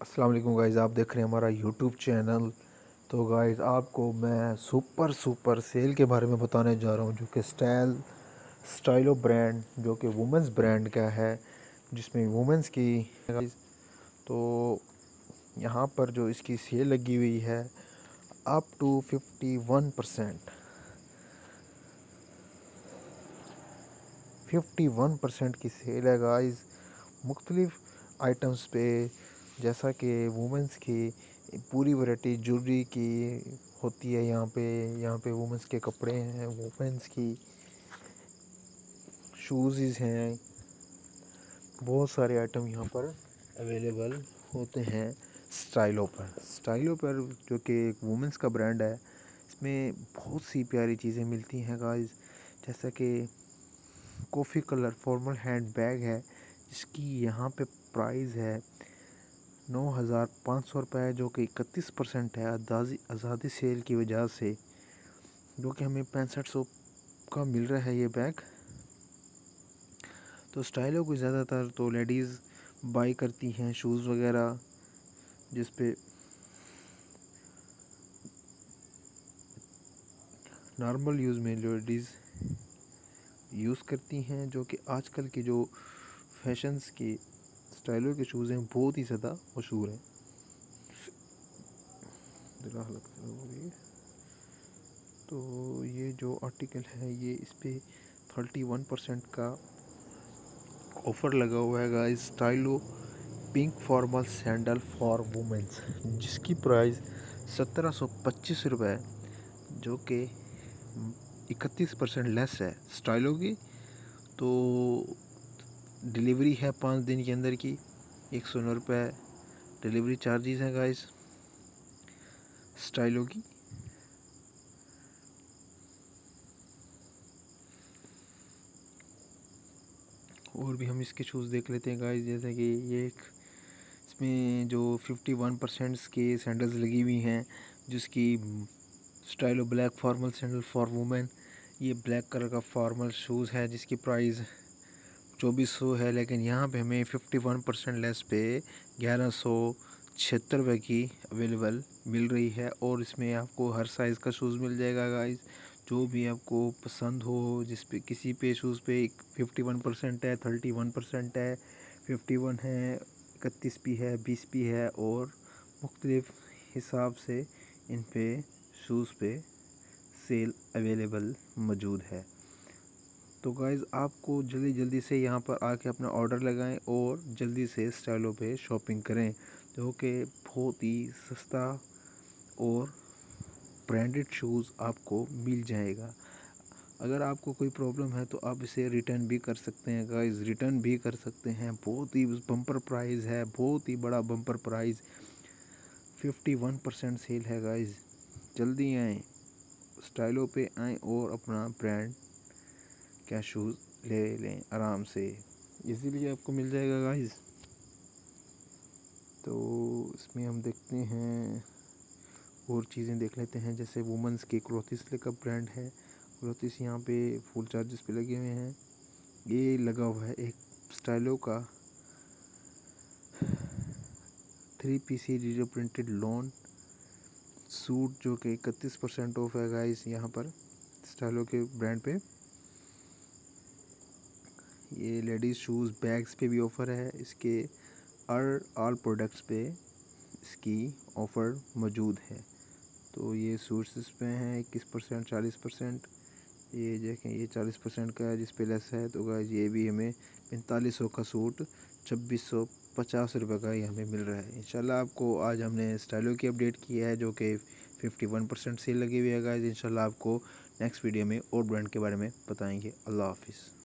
अस्सलाम वालेकुम गाइस, आप देख रहे हैं हमारा यूट्यूब चैनल। तो गाइस, आपको मैं सुपर सुपर सेल के बारे में बताने जा रहा हूँ, जो कि स्टाइल, स्टाइलो ब्रांड, जो कि वुमेंस ब्रांड का है, जिसमें वुमेंस की तो यहाँ पर जो इसकी सेल लगी हुई है up to fifty one percent fifty one percent की सेल है गाइस। मुख्तलिफ़ आइटम्स पे जैसा कि वुमेंस की पूरी वैरायटी ज्वेलरी की होती है यहाँ पे यहाँ पे वुमेंस के कपड़े हैं वुमेंस की शूज़ हैं। बहुत सारे आइटम यहाँ पर अवेलेबल होते हैं स्टाइलो पर। स्टाइलो पर जो कि एक वुमेंस का ब्रांड है, इसमें बहुत सी प्यारी चीज़ें मिलती हैं गाइस जैसा कि coffee colour formal handbag है, जिसकी यहाँ पे प्राइस है नौ हज़ार पाँच सौ रुपये जो कि इकतीस परसेंट है आज़ादी आज़ादी सेल की वजह से, जो कि हमें पैंसठ सौ का मिल रहा है ये बैग। तो स्टाइलों को ज़्यादातर तो लेडीज़ बाई करती हैं, शूज़ वगैरह, जिस पे नॉर्मल यूज़ में लेडीज़ यूज़ करती हैं, जो कि आजकल की जो फैशंस की स्टाइलो के शूज़ हैं, बहुत ही ज़्यादा मशहूर हैं। तो ये जो आर्टिकल है, ये इस पर थर्टी वन परसेंट का ऑफ़र लगा हुआ है guys Stylo pink formal sandal for womens जिसकी प्राइस सत्रह सौ पच्चीस रुपये जो कि इकतीस परसेंट लेस है स्टाइलो की। तो डिलीवरी है पाँच दिन के अंदर की। एक सौ नौ रुपये डिलीवरी चार्जेस हैं गाइस स्टाइलों की। और भी हम इसके शूज़ देख लेते हैं गाइस जैसे कि ये एक, इसमें जो फिफ्टी वन परसेंट्स के सैंडल्स लगी हुई हैं, जिसकी Stylo black formal sandal for women ये ब्लैक कलर का फॉर्मल शूज़ है, जिसकी प्राइस चौबीस सौ है, लेकिन यहाँ पे हमें फिफ्टी वन परसेंट लेस पे ग्यारह सौ छिहत्तर रुपये की अवेलेबल मिल रही है और इसमें आपको हर साइज़ का शूज़ मिल जाएगा गाइस जो भी आपको पसंद हो, जिस पे किसी पे शूज़ पे फिफ्टी वन परसेंट है थर्टी वन परसेंट है फिफ्टी वन है, इकतीस भी है, बीस भी है और मुख्तलिफ़ हिसाब से इन पे शूज़ पे सेल अवेलेबल मौजूद है। तो गाइज़ आपको जल्दी जल्दी से यहाँ पर आके अपना ऑर्डर लगाएँ और जल्दी से स्टाइलों पे शॉपिंग करें। जो कि बहुत ही सस्ता और ब्रांडेड शूज़ आपको मिल जाएगा। अगर आपको कोई प्रॉब्लम है तो आप इसे रिटर्न भी कर सकते हैं गाइस रिटर्न भी कर सकते हैं। बहुत ही बम्पर प्राइस है, बहुत ही बड़ा bumper price fifty one percent sale है गाइस जल्दी आएँ स्टाइलों पे आएँ और अपना ब्रांड क्या शूज़ ले लें आराम से? इजीली आपको मिल जाएगा गाइस तो इसमें हम देखते हैं, और चीज़ें देख लेते हैं, जैसे वुमेंस के क्लोथिस का ब्रांड है। क्लोथिस यहाँ पे फुल चार्जेस पे लगे हुए हैं। ये लगा हुआ है एक स्टाइलो का three P C digital printed lawn suit जो कि इकतीस परसेंट ऑफ़ है गाइस यहाँ पर स्टाइलो के ब्रांड पे। ये लेडीज़ शूज़ बैग्स पे भी ऑफ़र है। इसके हर ऑल प्रोडक्ट्स पे इसकी ऑफ़र मौजूद है। तो ये सूट्स इस पे हैं, इक्कीस परसेंट, चालीस परसेंट। ये देखें, ये चालीस परसेंट का है, जिस पे लेस है तो गाइज़ ये भी हमें पैंतालीस सौ का सूट, छब्बीस सौ पचास रुपये का ही हमें मिल रहा है। इंशाल्लाह आपको आज हमने स्टाइलो की अपडेट की है, जो कि फिफ्टी वन परसेंट सेल लगी हुई है गाइज़ इंशाल्लाह आपको नेक्स्ट वीडियो में और ब्रांड के बारे में बताएँगे। अल्लाह हाफिज़।